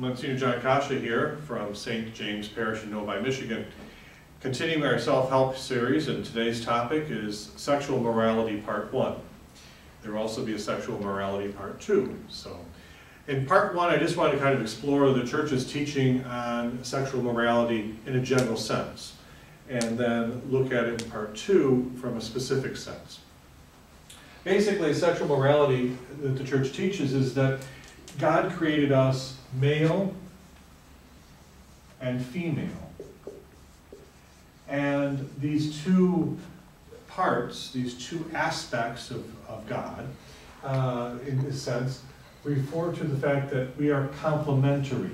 Joshua here from St. James Parish in Novi, Michigan. Continuing our self-help series, and today's topic is sexual morality part one. There will also be a sexual morality part two. So, in part one, I just want to kind of explore the church's teaching on sexual morality in a general sense, and then look at it in part two from a specific sense. Basically, sexual morality that the church teaches is that God created us male and female. And these two parts, these two aspects of, of God, uh, in a sense, refer to the fact that we are complementary.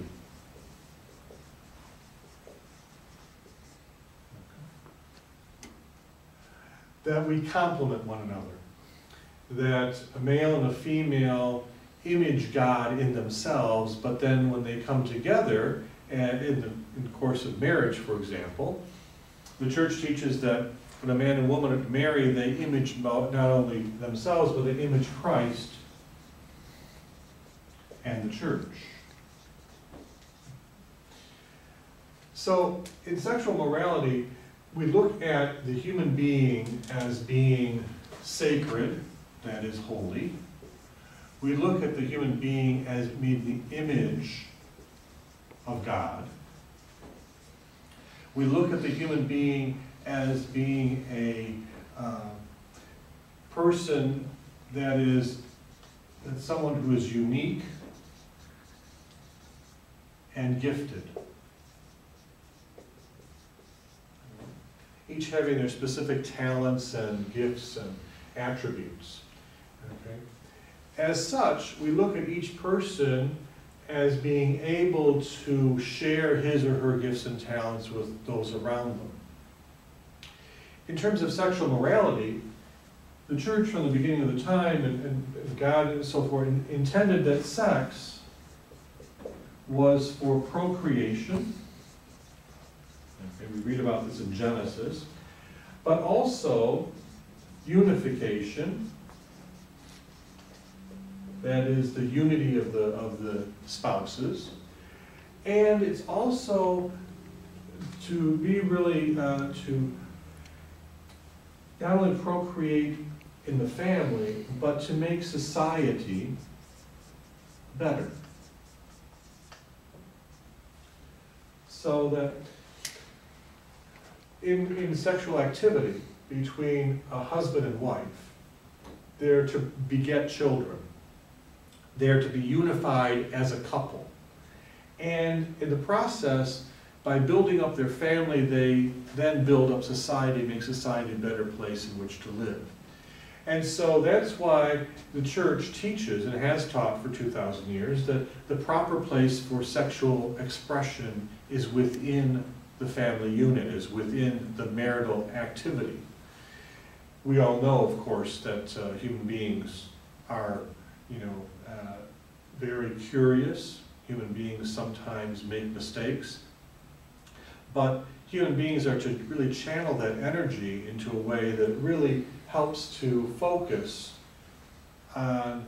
That we complement one another. That a male and a female image God in themselves, but then when they come together, and in the, in the course of marriage, for example, the church teaches that when a man and woman marry, they image not only themselves, but they image Christ and the church. So, in sexual morality, we look at the human being as being sacred, that is holy, we look at the human being as being the image of God. We look at the human being as being a uh, person that is that someone who is unique and gifted. Each having their specific talents and gifts and attributes. Okay? As such, we look at each person as being able to share his or her gifts and talents with those around them. In terms of sexual morality, the church from the beginning of the time and, and God and so forth intended that sex was for procreation. We read about this in Genesis, but also unification that is the unity of the, of the spouses. And it's also to be really, uh, to not only procreate in the family, but to make society better. So that in, in sexual activity between a husband and wife, they're to beget children. They're to be unified as a couple. And in the process, by building up their family, they then build up society, make society a better place in which to live. And so that's why the church teaches, and has taught for 2,000 years, that the proper place for sexual expression is within the family unit, is within the marital activity. We all know, of course, that uh, human beings are, you know, uh, very curious. Human beings sometimes make mistakes. But human beings are to really channel that energy into a way that really helps to focus on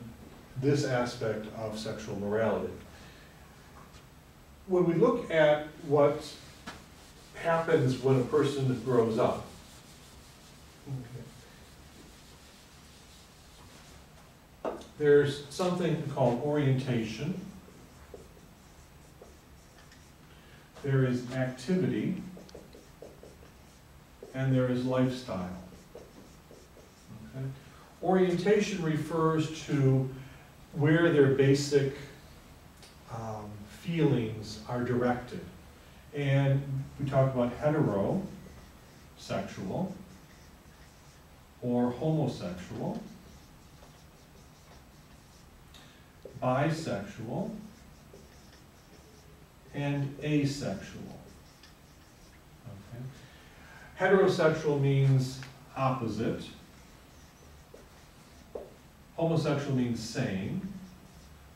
this aspect of sexual morality. When we look at what happens when a person grows up, there's something called orientation. There is activity. And there is lifestyle. Okay? Orientation refers to where their basic um, feelings are directed. And we talk about heterosexual or homosexual bisexual, and asexual. Okay. Heterosexual means opposite. Homosexual means same.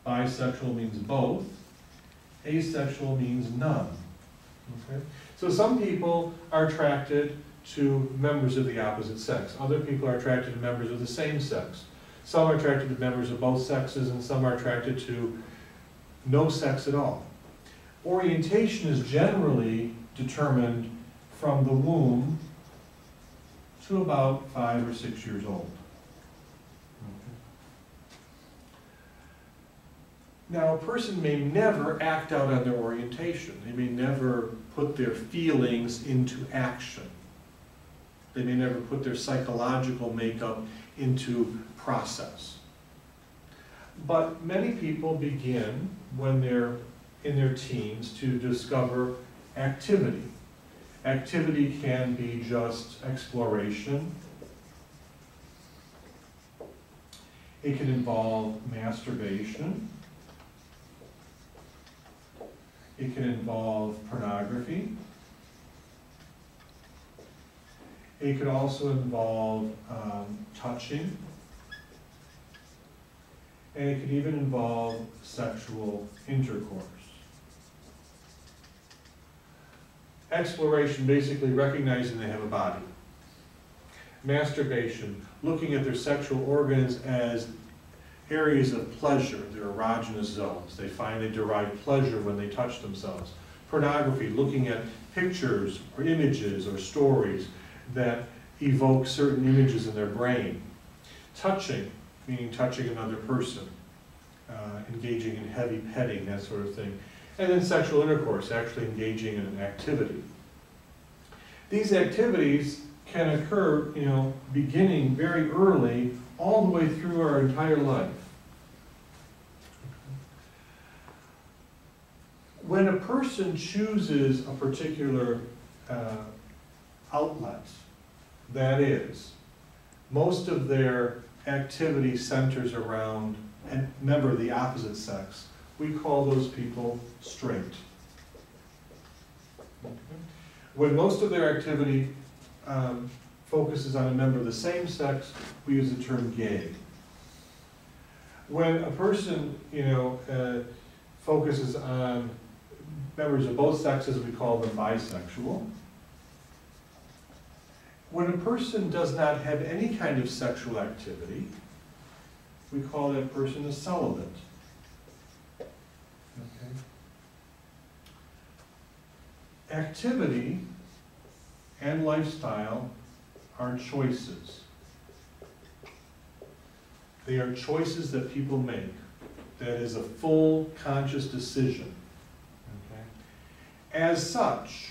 Bisexual means both. Asexual means none. Okay? So some people are attracted to members of the opposite sex. Other people are attracted to members of the same sex. Some are attracted to members of both sexes, and some are attracted to no sex at all. Orientation is generally determined from the womb to about five or six years old. Now, a person may never act out on their orientation. They may never put their feelings into action. They may never put their psychological makeup into process. But many people begin when they're in their teens to discover activity. Activity can be just exploration. It can involve masturbation. It can involve pornography. It could also involve um, touching. And it could even involve sexual intercourse. Exploration, basically recognizing they have a body. Masturbation, looking at their sexual organs as areas of pleasure, their erogenous zones. They find they derive pleasure when they touch themselves. Pornography, looking at pictures or images or stories that evoke certain images in their brain. Touching, meaning touching another person, uh, engaging in heavy petting, that sort of thing. And then sexual intercourse, actually engaging in an activity. These activities can occur, you know, beginning very early, all the way through our entire life. When a person chooses a particular uh, outlet, that is, most of their activity centers around a member of the opposite sex, we call those people straight. When most of their activity um, focuses on a member of the same sex, we use the term gay. When a person, you know, uh, focuses on members of both sexes, we call them bisexual. When a person does not have any kind of sexual activity, we call that person a celibate. Okay. Activity and lifestyle are choices. They are choices that people make. That is a full conscious decision. Okay? As such,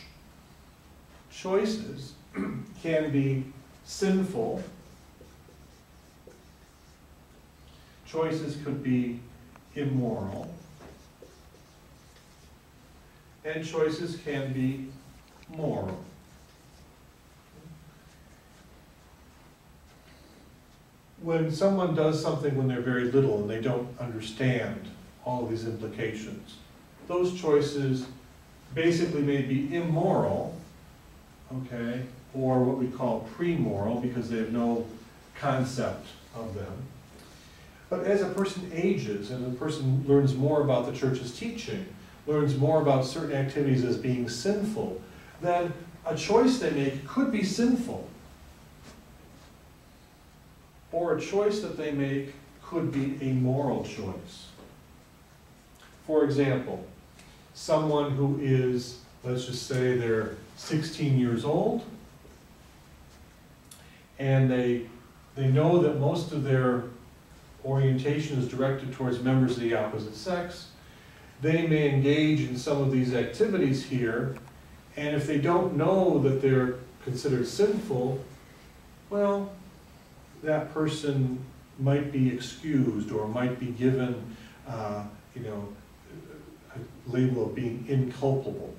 choices can be sinful. Choices could be immoral. And choices can be moral. When someone does something when they're very little and they don't understand all these implications, those choices basically may be immoral, okay, or what we call pre-moral because they have no concept of them. But as a person ages and a person learns more about the church's teaching, learns more about certain activities as being sinful, then a choice they make could be sinful. Or a choice that they make could be a moral choice. For example, someone who is, let's just say they're 16 years old, and they, they know that most of their orientation is directed towards members of the opposite sex. They may engage in some of these activities here, and if they don't know that they're considered sinful, well, that person might be excused or might be given, uh, you know, a label of being inculpable.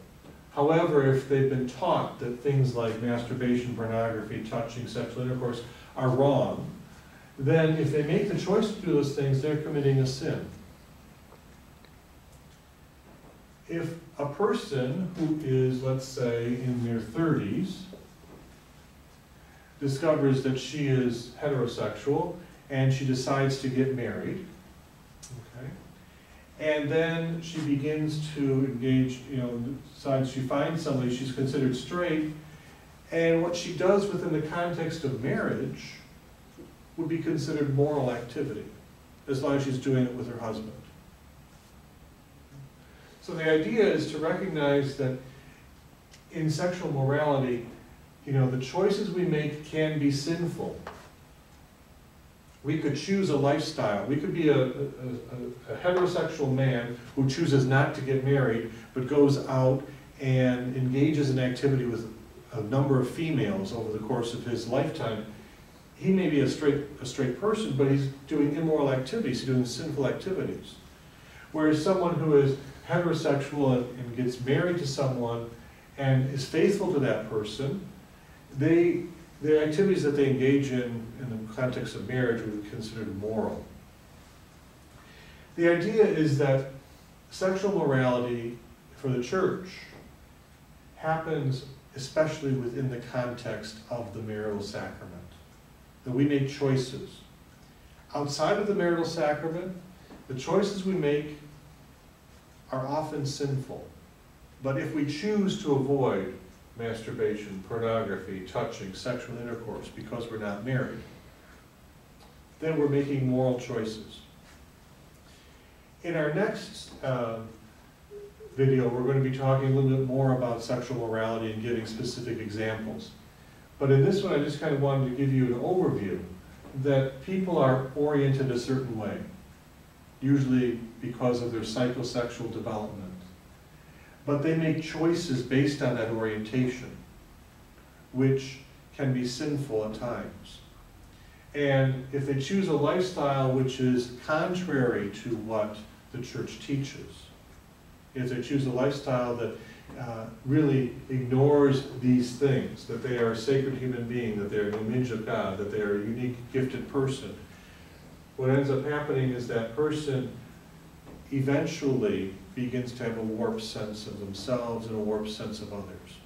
However, if they've been taught that things like masturbation, pornography, touching, sexual intercourse are wrong, then if they make the choice to do those things, they're committing a sin. If a person who is, let's say, in their 30s, discovers that she is heterosexual and she decides to get married, and then she begins to engage, you know, decides she finds somebody she's considered straight, and what she does within the context of marriage would be considered moral activity, as long as she's doing it with her husband. So the idea is to recognize that in sexual morality, you know, the choices we make can be sinful. We could choose a lifestyle. We could be a, a, a, a heterosexual man who chooses not to get married, but goes out and engages in activity with a number of females over the course of his lifetime. He may be a straight, a straight person, but he's doing immoral activities, he's doing sinful activities. Whereas someone who is heterosexual and, and gets married to someone and is faithful to that person, they, the activities that they engage in in the context of marriage would be considered moral. The idea is that sexual morality for the church happens especially within the context of the marital sacrament. That we make choices. Outside of the marital sacrament, the choices we make are often sinful. But if we choose to avoid masturbation, pornography, touching, sexual intercourse because we're not married, then we're making moral choices. In our next uh, video, we're going to be talking a little bit more about sexual morality and giving specific examples. But in this one, I just kind of wanted to give you an overview that people are oriented a certain way, usually because of their psychosexual development. But they make choices based on that orientation, which can be sinful at times. And if they choose a lifestyle which is contrary to what the church teaches, if they choose a lifestyle that uh, really ignores these things, that they are a sacred human being, that they're an image of God, that they're a unique, gifted person, what ends up happening is that person eventually begins to have a warped sense of themselves and a warped sense of others.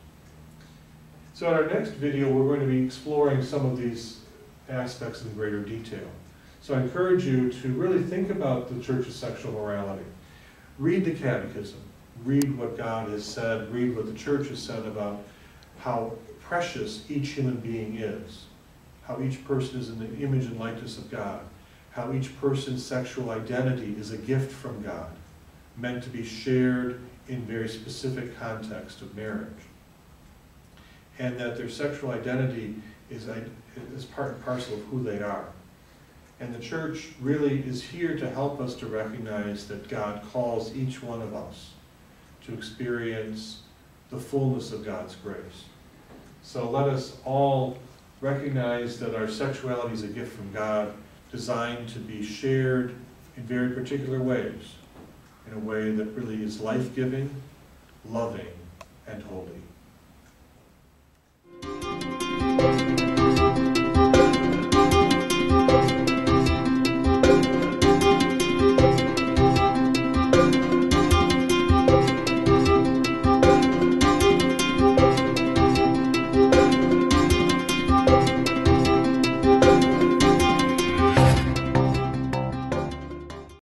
So in our next video, we're going to be exploring some of these aspects in greater detail. So I encourage you to really think about the church's sexual morality. Read the catechism, read what God has said, read what the church has said about how precious each human being is, how each person is in the image and likeness of God, how each person's sexual identity is a gift from God, meant to be shared in very specific context of marriage. And that their sexual identity is, is part and parcel of who they are. And the church really is here to help us to recognize that God calls each one of us to experience the fullness of God's grace. So let us all recognize that our sexuality is a gift from God, designed to be shared in very particular ways, in a way that really is life-giving, loving, and holy.